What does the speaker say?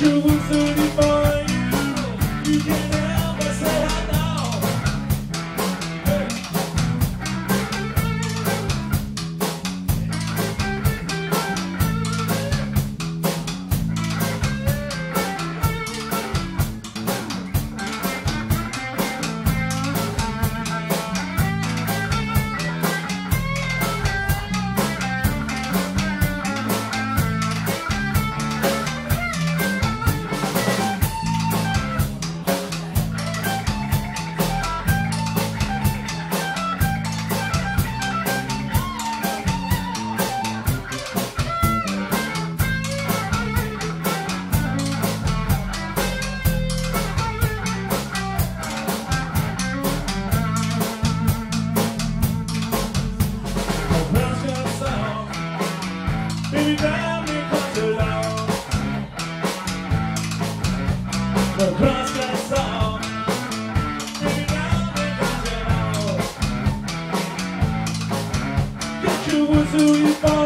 Got your wood to you,